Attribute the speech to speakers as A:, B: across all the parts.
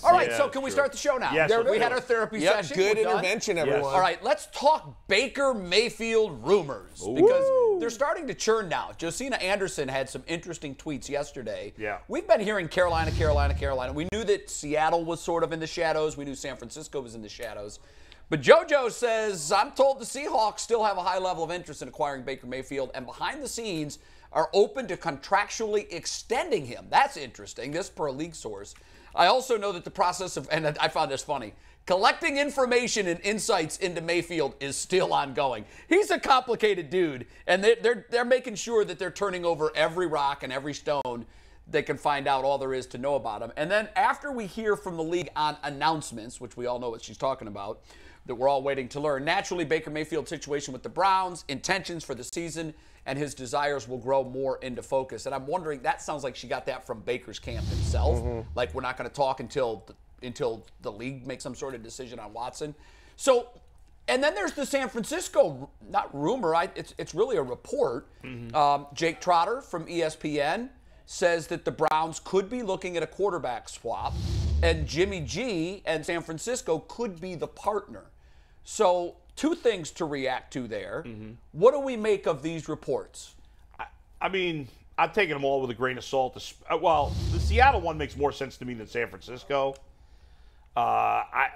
A: Yes.
B: All right,
C: Yeah,
B: so can we
C: true.
B: start the show now?
C: Yes,
B: There
C: let's
B: we had our therapy
A: Yep,
B: session.
A: good
B: We're done.
A: intervention, everyone.
B: All right, let's talk Baker Mayfield rumors because they're starting to churn now. Josina Anderson had some interesting tweets yesterday.
C: Yeah.
B: We've been hearing Carolina, Carolina, Carolina. We knew that Seattle was sort of in the shadows. We knew San Francisco was in the shadows. But JoJo says, I'm told the Seahawks still have a high level of interest in acquiring Baker Mayfield and behind the scenes are open to contractually extending him. That's interesting. This per a league source. I also know that the process of, and I found this funny, collecting information and insights into Mayfield is still ongoing. He's a complicated dude, and they're, they're, they're making sure that they're turning over every rock and every stone they can find out all there is to know about him. And then after we hear from the league on announcements, which we all know what she's talking about, that we're all waiting to learn, naturally Baker Mayfield's situation with the Browns, intentions for the season, and his desires will grow more into focus. And I'm wondering, that sounds like she got that from Baker's camp himself. Like we're not going to talk until until the league makes some sort of decision on Watson. So and then there's the San Francisco, not rumor, I, it's, it's really a report. Um, Jake Trotter from ESPN says that the Browns could be looking at a quarterback swap, and Jimmy G and San Francisco could be the partner. So, two things to react to there. What do we make of these reports?
C: I mean, I'm taking them all with a grain of salt. Uh, Well, the Seattle one makes more sense to me than San Francisco. Uh, I,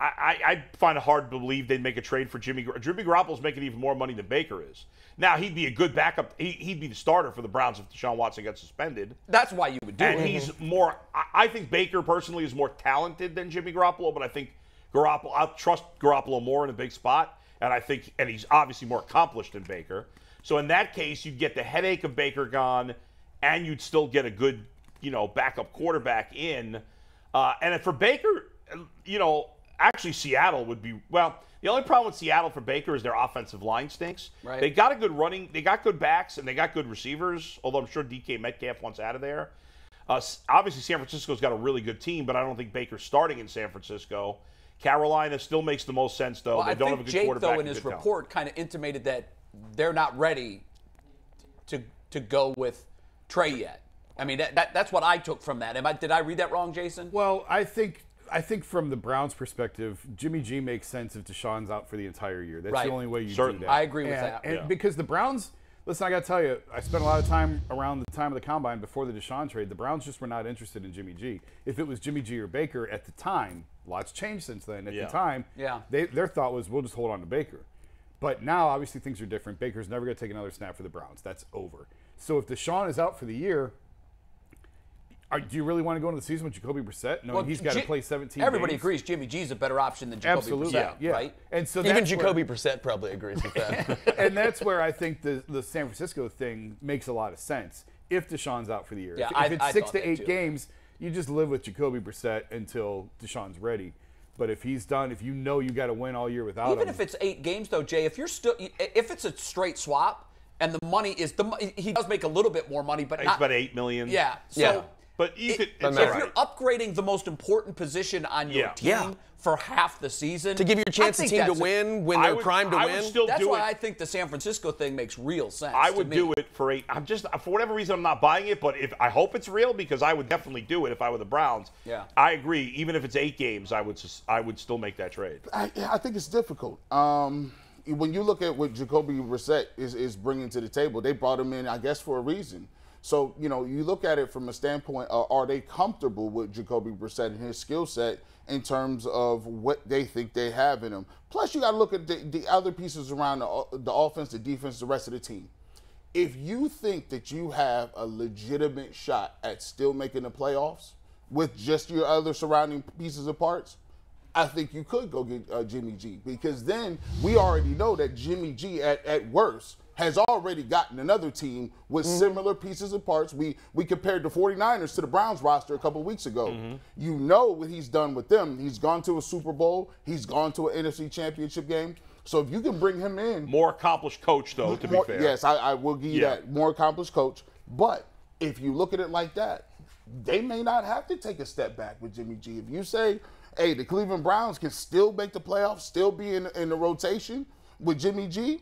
C: I, I, I find it hard to believe they'd make a trade for Jimmy. Jimmy Garoppolo's making even more money than Baker is. Now he'd be a good backup. He, he'd be the starter for the Browns if Deshaun Watson gets suspended.
B: That's why you would do
C: And
B: it.
C: he's more. I, I think Baker personally is more talented than Jimmy Garoppolo, but I think Garoppolo. I trust Garoppolo more in a big spot, and I think, and he's obviously more accomplished than Baker. So in that case, you'd get the headache of Baker gone, and you'd still get a good, you know, backup quarterback in. Uh, and for Baker, you know, actually Seattle would be well. The only problem with Seattle for Baker is their offensive line stinks.
B: Right.
C: They got a good running, they got good backs, and they got good receivers. Although I'm sure DK Metcalf wants out of there. Uh, obviously, San Francisco's got a really good team, but I don't think Baker's starting in San Francisco. Carolina still makes the most sense, though.
B: Well,
C: they
B: I
C: don't
B: think
C: have a good
B: Jake,
C: quarterback.
B: though, in his
C: talent.
B: report, kind of intimated that they're not ready to to go with Trey yet. I mean, that, that that's what I took from that. Am I, did I read that wrong, Jason?
D: Well, I think I think from the Browns' perspective, Jimmy G makes sense if Deshaun's out for the entire year. That's
B: Right.
D: the only way you
C: Certainly.
D: do that.
B: I agree with
D: and,
B: that.
D: And
C: Yeah.
D: because the Browns, listen, I got to tell you, I spent a lot of time around the time of the combine before the Deshaun trade. The Browns just were not interested in Jimmy G. If it was Jimmy G or Baker at the time, lots changed since then. At
C: Yeah.
D: the time,
B: Yeah.
D: they, their thought was we'll just hold on to Baker. But now, obviously, things are different. Baker's never going to take another snap for the Browns. That's over. So if Deshaun is out for the year, are, do you really want to go into the season with Jacoby Brissett? No, he's got to play 17
B: Everybody
D: games?
B: agrees Jimmy G's a better option than Jacoby
D: Absolutely,
B: Brissett,
D: yeah.
B: right?
D: And so
A: Even Jacoby
D: where,
A: Brissett probably agrees with that.
D: and that's where I think the the San Francisco thing makes a lot of sense. If Deshaun's out for the year,
B: Yeah,
D: if, if it's
B: I
D: six to eight
B: too.
D: games, you just live with Jacoby Brissett until Deshaun's ready. But if he's done, if you know you got to win all year without
B: Even
D: him, even
B: if it's eight games, though, Jay, if you're still, if it's a straight swap and the money is the, mo- he does make a little bit more money, but
C: It's
B: not,
C: about eight million.
B: yeah. So
A: Yeah.
C: But you
B: it-
C: could.
A: Doesn't
C: It's
A: matter.
B: if
C: all
B: you're
C: right.
B: upgrading the most important position on your
C: Yeah.
B: team
A: Yeah.
B: for half the season
A: to give your
B: I
A: chance a team to win when
C: I
A: they're
C: would-
A: primed to
C: I
A: win.
C: still
B: That's why
C: it.
B: I think the San Francisco thing makes real sense.
C: I
B: to
C: would
B: me.
C: do it for eight. I'm just for whatever reason I'm not buying it, but if I hope it's real because I would definitely do it if I were the Browns.
B: Yeah.
C: I agree. Even if it's eight games, I would sus- I would still make that trade.
E: I, I think it's difficult. Um, when you look at what Jacoby Brissett is, is bringing to the table, they brought him in, I guess, for a reason. So, you know, you look at it from a standpoint, uh, are they comfortable with Jacoby Brissett and his skill set in terms of what they think they have in him? Plus, you got to look at the, the other pieces around the, the offense, the defense, the rest of the team. If you think that you have a legitimate shot at still making the playoffs with just your other surrounding pieces and parts, I think you could go get uh, Jimmy G because then we already know that Jimmy G at, at worst has already gotten another team with mm-hmm. similar pieces and parts. We we compared the 49ers to the Browns roster a couple weeks ago. Mm-hmm. You know what he's done with them. He's gone to a Super Bowl, he's gone to an NFC championship game. So if you can bring him in
C: More accomplished coach, though. To be fair,
E: Yes, I, I will give you
C: Yeah.
E: that. More accomplished coach. But if you look at it like that, they may not have to take a step back with Jimmy G. If you say, hey, the Cleveland Browns can still make the playoffs, still be in, in the rotation with Jimmy G,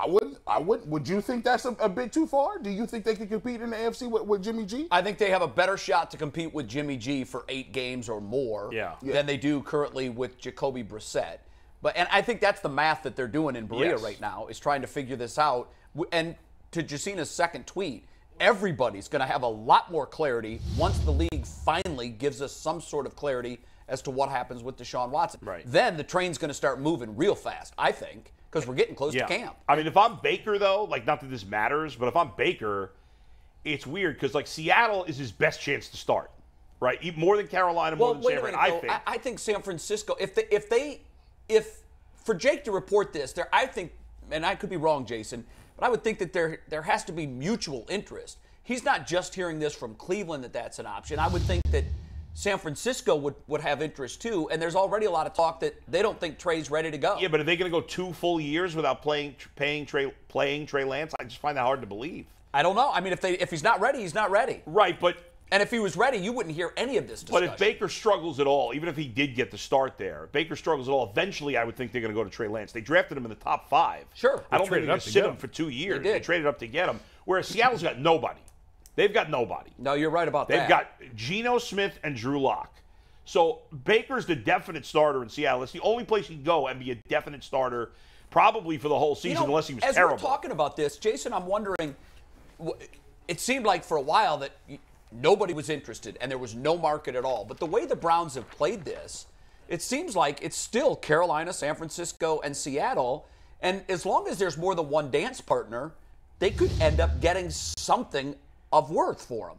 E: I wouldn't. I wouldn't. Would you think that's a, a bit too far? Do you think they could compete in the AFC with, with Jimmy G?
B: I think they have a better shot to compete with Jimmy G for eight games or more
C: Yeah.
B: than they do currently with Jacoby Brissett. But and I think that's the math that they're doing in Berea
C: Yes.
B: right now is trying to figure this out. And to Josina's second tweet, everybody's going to have a lot more clarity once the league finally gives us some sort of clarity as to what happens with Deshaun Watson.
C: Right.
B: Then the train's going to start moving real fast, I think, because we're getting close to camp.
C: I mean, if I'm Baker, though, like, not that this matters, but if I'm Baker, it's weird because, like, Seattle is his best chance to start, right? E- More than Carolina, more
B: Well,
C: than
B: wait
C: San. Fran, I
B: though.
C: think.
B: I, I think San Francisco. If they, if they, if for Jake to report this, there, I think, and I could be wrong, Jason, but I would think that there there has to be mutual interest. He's not just hearing this from Cleveland that that's an option. I would think that San Francisco would would have interest too, and there's already a lot of talk that they don't think Trey's ready to go.
C: yeah, but are they going to go two full years without playing, paying Trey, playing Trey Lance? I just find that hard to believe.
B: I don't know. I mean, if they if he's not ready, he's not ready.
C: Right, but
B: And if he was ready, you wouldn't hear any of this
C: But if Baker struggles at all, even if he did get the start there, if Baker struggles at all, eventually I would think they're going to go to Trey Lance. They drafted him in the top five.
B: Sure.
C: I don't think
D: traded
C: they're going
D: up
C: to
D: to
C: sit
D: get
C: him
D: him.
C: for two years.
B: did.
C: traded up to get him. Whereas Seattle's got nobody. They've got nobody.
B: no, you're right about that.
C: They've got Geno Smith and Drew Lock. So Baker's the definite starter in Seattle. It's the only place he'd go and be a definite starter, probably for the whole season,
B: You know,
C: unless he was
B: as
C: terrible.
B: we're talking about this, Jason, I'm wondering. It seemed like for a while that nobody was interested and there was no market at all. But the way the Browns have played this, it seems like it's still Carolina, San Francisco, and Seattle. And as long as there's more than one dance partner, they could end up getting something of worth for them.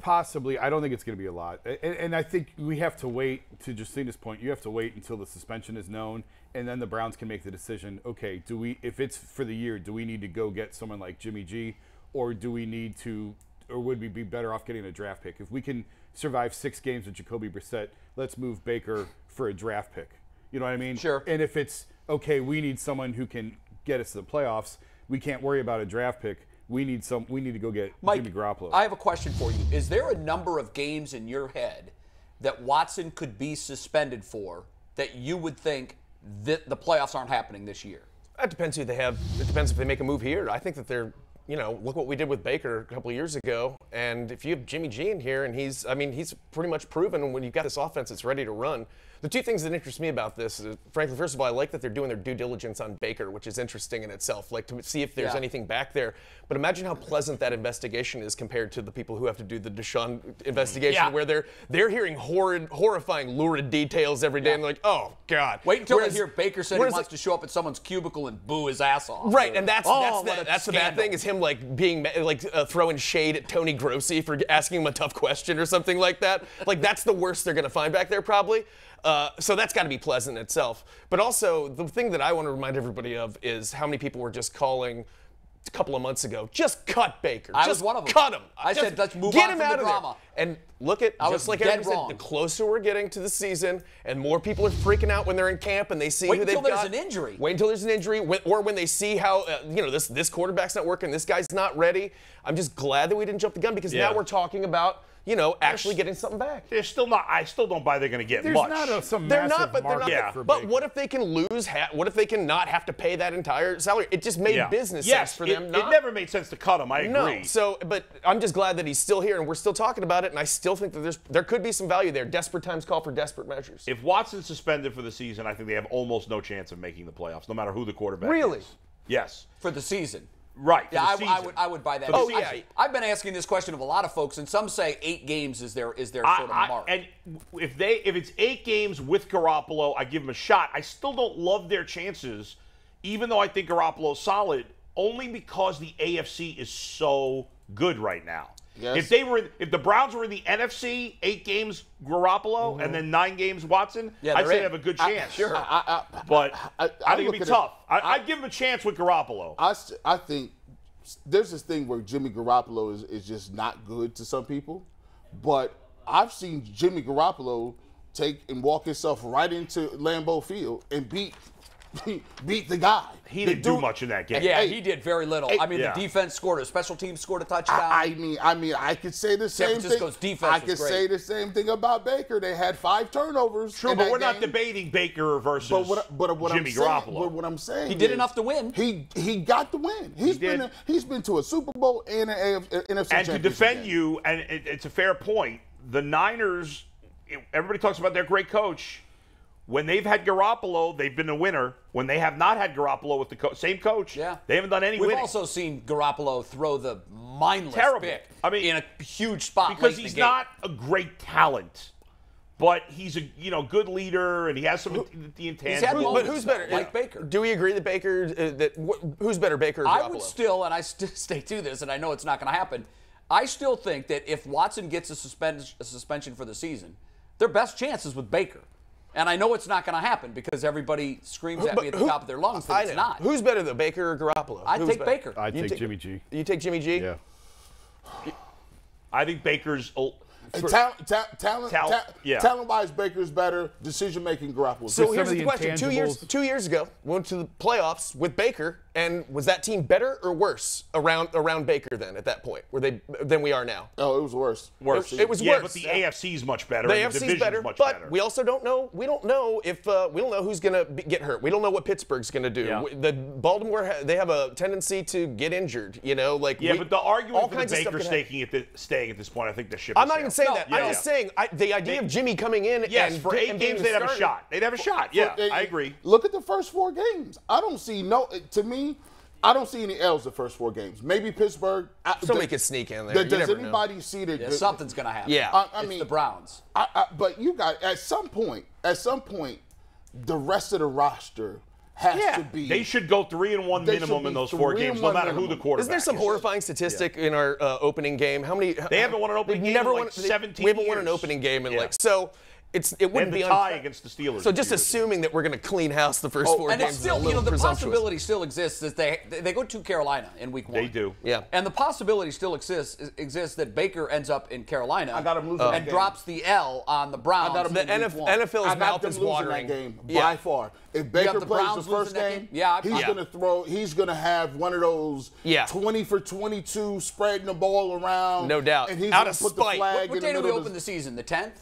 D: Possibly. I don't think it's going to be a lot. And, and I think we have to wait, to Justina's point, you have to wait until the suspension is known, and then the Browns can make the decision okay, do we, if it's for the year, do we need to go get someone like Jimmy G, or do we need to, or would we be better off getting a draft pick? If we can survive six games with Jacoby Brissett, let's move Baker for a draft pick. You know what I mean?
B: Sure.
D: And if it's okay, we need someone who can get us to the playoffs, we can't worry about a draft pick. We need some. We need to go get
B: Mike,
D: Jimmy Garoppolo.
B: I have a question for you. Is there a number of games in your head that Watson could be suspended for that you would think that the playoffs aren't happening this year?
A: That depends who they have. It depends if they make a move here. I think that they're, you know, look what we did with Baker a couple of years ago. And if you have Jimmy G in here, and he's, I mean, he's pretty much proven when you've got this offense that's ready to run. The two things that interest me about this, is, frankly, first of all, I like that they're doing their due diligence on Baker, which is interesting in itself, like to see if there's
B: Yeah.
A: anything back there. But imagine how pleasant that investigation is compared to the people who have to do the Deshaun investigation,
B: Yeah.
A: where they're they're hearing horrid, horrifying, lurid details every day, and they're like, oh god.
B: Wait until
A: Whereas-
B: they hear Baker said he wants to show up at someone's cubicle and boo his ass off.
A: Right, and that's
B: Oh,
A: that's the, that's the bad thing is him like being like uh, throwing shade at Tony Grossi for asking him a tough question or something like that. Like that's the worst they're gonna find back there probably. Uh, so that's got to be pleasant in itself. But also the thing that I want to remind everybody of is how many people were just calling. A couple of months ago, just cut Baker.
B: I was
A: just
B: one them.
A: Cut him.
B: I
A: Just
B: said, let's move
A: get
B: on
A: him
B: from
A: out
B: the
A: of there.
B: drama.
A: And look at
B: I was
A: just like
B: dead wrong.
A: said, the closer we're getting to the season, and more people are freaking out when they're in camp and they see
B: Wait
A: who they've
B: until there's
A: got.
B: an injury.
A: Wait until there's an injury, or when they see how uh, you know this this quarterback's not working, this guy's not ready. I'm just glad that we didn't jump the gun because
C: Yeah.
A: now we're talking about you know actually getting something back.
C: They're still not. I still don't buy they're going to get
D: There's
C: much.
D: not a, some
A: They're not, but they're not.
C: Yeah.
D: for
A: But what if they can lose? Ha- what if they can not have to pay that entire salary? It just made
C: yeah.
A: business
C: yes,
A: sense for
C: it,
A: them.
C: It never made sense to cut him. I agree.
A: no,
C: agree.
A: so but I'm just glad that he's still here and we're still talking about it, and I still think that there's there could be some value there. Desperate times call for desperate measures.
C: if Watson's suspended for the season, I think they have almost no chance of making the playoffs, no matter who the quarterback
A: Really?
C: is. Yes.
B: for the season.
C: Right.
B: Yeah, I, I would I would buy that.
A: Oh,
B: I-
A: yeah.
B: I've been asking this question of a lot of folks, and some say eight games is their is their
C: I-
B: sort of
C: I-
B: mark.
C: and if they if it's eight games with Garoppolo, I give them a shot. I still don't love their chances, even though I think Garoppolo's solid, only because the AFC is so good right now.
E: Yes.
C: If they were, if the Browns were in the NFC, eight games Garoppolo and then nine games Watson,
B: Mm-hmm. Yeah,
C: I'd say they have a good
B: I-
C: chance.
B: sure.
E: I, I,
C: but I,
E: I- I
C: think it'd be
E: at it-
C: tough. I,
E: I-
C: I'd give him a chance with Garoppolo.
E: I think there's this thing where Jimmy Garoppolo is, is just not good to some people, but I've seen Jimmy Garoppolo take and walk himself right into Lambeau Field and beat beat the guy.
C: He
E: The
C: didn't do much in that game.
B: Yeah,
E: Hey,
B: he did very little.
E: hey,
B: I mean,
C: yeah.
B: the defense scored a special team scored a touchdown.
E: I, I mean, I mean, I could say the
B: San
E: same
B: Francisco's
E: thing.
B: defense
E: I could
B: great.
E: say the same thing about Baker. They had five turnovers.
C: True, but we're not debating Baker versus
E: But what, but what
C: Jimmy
E: I'm saying,
C: Garoppolo.
E: but what I'm saying,
B: He did
E: is
B: enough to win.
E: He he got the win. He's
C: did.
E: been he's been to a Super Bowl and an AF, NFC
C: and to defend
E: game.
C: you, and it, it's a fair point. The Niners, it- everybody talks about their great coach. When they've had Garoppolo, they've been a winner. When they have not had Garoppolo with the co- same coach,
B: Yeah.
C: they haven't done any
B: We've
C: winning.
B: also seen Garoppolo throw the mindless
C: Terrible.
B: pick
C: I mean,
B: in a huge spot
C: because
B: late in
C: he's
B: the game.
C: not a great talent, but he's a you know good leader, and he has some of the
B: had
C: intangibles.
B: moments.
A: But who's better?
B: Like Baker.
A: Do we agree that Baker? Uh, that wh- who's better, Baker or
B: I would still, and I st- stay to this, and I know it's not going to happen. I still think that if Watson gets a, suspend- a suspension for the season, their best chance is with Baker. And I know it's not going to happen because everybody screams at me at the
A: who-
B: top of their lungs that
A: I
B: it's
A: know.
B: not.
A: Who's better though, Baker or Garoppolo?
B: I'd take
A: better?
B: Baker.
D: I'd take
A: take-
D: Jimmy G.
A: You take Jimmy G.
D: Yeah.
C: I think Baker's. A-
E: And talent, ta- talent,
C: Tal-
E: ta-
C: yeah.
E: talent-wise, Baker's better. Decision-making, Garoppolo.
A: So here's the
D: the
A: question: Two years, two years ago, went to the playoffs with Baker, and was that team better or worse around around Baker then? At that point, were they than we are now?
E: oh, it was worse.
C: Worse.
A: It was
C: yeah,
A: worse.
C: but the AFC is much better.
A: The
C: and
A: AFC's
C: division's
A: better,
C: much
A: but
C: better.
A: we also don't know. We don't know if uh, we don't know who's going to get hurt. We don't know what Pittsburgh's going to do.
C: Yeah.
A: We- The Baltimore ha- they have a tendency to get injured. You know, like
C: yeah,
A: we-
C: but the argument
A: all
C: for
A: kinds
C: the
A: of stuff
C: Baker staking at the, staying at this point, I think the ship.
A: I'm
C: has
A: not even
C: sailed.
A: saying that.
C: Yeah,
A: I'm
C: yeah.
A: just saying I, the idea
C: They-
A: of Jimmy coming in.
C: Yes,
A: and,
C: for eight
A: and
C: games
A: getting
C: they'd have a shot. They'd have a shot. Yeah,
E: They-
C: I agree.
E: Look at the first four games. I don't see no. To me, I don't see any L's the first four games. Maybe Pittsburgh. I-
A: Somebody
E: does-
A: could sneak in there.
E: does does
A: never know.
E: anybody see that?
B: Yeah, something's going to happen.
A: Yeah.
E: I, I
B: it's
E: mean,
B: the Browns.
E: I, I, but you got at some point. At some point, the rest of the roster has
C: Yeah,
E: to be.
C: they should go three and one minimum in those four games, no
E: one
C: matter who the quarterback
A: Isn't there some
C: is.
A: horrifying statistic in our uh, opening game? How many?
C: They haven't won an opening game
A: never
C: in like
A: won, they-
C: 17
A: We haven't won an opening game in
C: Yeah.
A: like so. It's it wouldn't
C: had
A: be
C: the tie
A: unfair.
C: against the Steelers.
A: So just
C: few years ago.
A: assuming that we're going to clean house the first oh, four
B: And
A: games
B: it's
A: is
B: still,
A: a
B: you
A: little
B: know, the possibility still exists that they they go to Carolina in week one.
C: They do.
A: Yeah.
B: And the possibility still exists exists that Baker ends up in Carolina.
E: I got him losing that
B: and
E: game.
B: drops the L on the Browns.
E: I got him
A: The
B: in week
A: NF,
B: one.
A: NFL's
E: I got
A: mouth is
E: losing
A: watering.
E: that game
A: Yeah.
E: by far. If Baker
B: the
E: plays
B: Browns
E: the first game,
B: game? Yeah, I'd
E: he's
B: put-
E: gonna throw. He's gonna have one of those
A: Yeah.
E: 20 for 22, spreading the ball around.
A: No doubt.
E: And he's
A: Out
E: gonna
A: of
E: put
A: spite.
E: the flag
B: What, what day do we open the season? The 10th?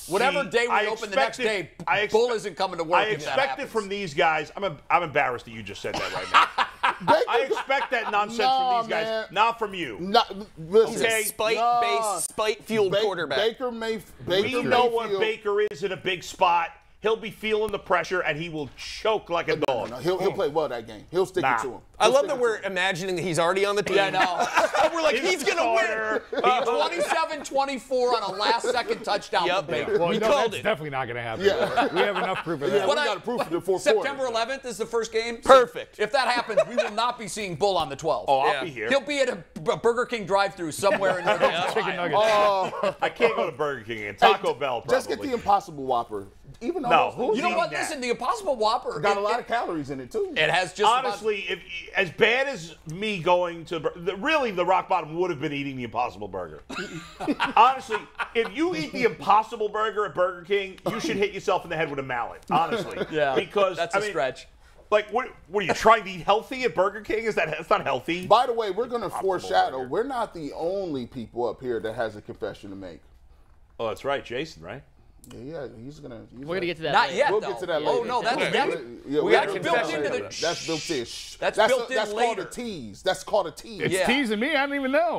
B: Is that, whatever
C: See,
B: day we
C: I
B: open the next
C: expected-
B: day,
C: I ex-
B: Bull isn't coming to work.
C: I
B: if that
C: expect it from these guys. I'm, a, I'm embarrassed that you just said that right now.
E: Baker,
C: I expect that nonsense
E: Nah,
C: from these guys,
E: man.
C: not from you.
E: Not, listen,
A: He's a
C: Okay.
A: spite-based,
E: Nah.
A: spite-fueled
E: Ba-
A: quarterback.
E: Baker May. Baker
C: We know what Baker is in a big spot. He'll be feeling the pressure and he will choke like a
E: No,
C: dog.
E: no, he'll, he'll play well that game. He'll stick
C: Nah.
E: it to him.
A: I
E: He'll
A: love that we're
E: him.
A: imagining that he's already on the team.
B: Yeah, I know.
A: and we're like,
C: He's
A: he's going to win.
B: Uh, 27-24 on a last-second touchdown
A: Yep.
B: from Baker.
D: Well,
A: We
D: no,
A: called
D: that's
A: it.
D: definitely not going to happen.
E: Yeah.
D: We have enough proof of
E: Yeah,
D: that.
E: we
B: What I-
E: got proof in the fourth
B: September
E: quarter.
B: 11th is the first game.
A: Perfect.
B: If that happens, we will not be seeing Bull on the 12th.
C: Oh, I'll
A: Yeah.
C: be here.
B: He'll be at a, a Burger King drive-through somewhere in Northern
D: Chicken
B: Ohio.
D: nuggets.
C: I can't go to Burger King and Taco Bell. Probably.
E: Just get the Impossible Whopper. Even though
C: No.
E: who's
B: You know what?
C: that.
B: Listen, the Impossible Whopper
E: got a lot
B: it-
E: of calories in it too.
B: It has just
C: Honestly, if as bad as me going to the, really the rock bottom would have been eating the Impossible Burger. honestly, if you eat the Impossible Burger at Burger King, you should hit yourself in the head with a mallet. Honestly,
B: yeah,
C: because
B: that's
C: I
B: a
C: mean,
B: stretch.
C: Like, what? What are you trying to eat healthy at Burger King? Is that that's not healthy?
E: By the way, we're going to foreshadow.
C: burger.
E: We're not the only people up here that has a confession to make.
C: oh, that's right, Jason. Right?
E: Yeah, yeah he's gonna. He's
F: We're gonna get to that.
B: Not
F: later.
B: yet.
E: We'll
B: though.
E: get to oh, that
B: Oh
E: later.
B: no, that's
A: Yeah.
B: that's,
E: Yeah,
A: We
E: we'll
A: got built into
B: the-
E: That's built in.
B: That's
E: that's
B: built in
E: That's called a tease. That's called a tease.
D: It's
B: Yeah.
D: teasing me. I don't even know.